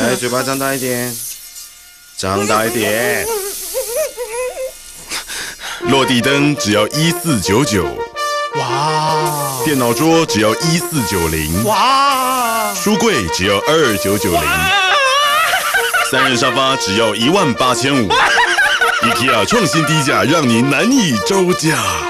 哎，嘴巴张大一点，张大一点。落地灯只要一四九九，哇！电脑桌只要一四九零，哇！书柜只要二九九零，三人沙发只要一万八千五，IKEA 创新低价让您难以招架。